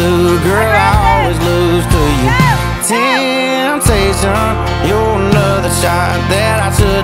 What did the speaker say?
do, girl, I always lose to you. Temptation, you're another shot that I took.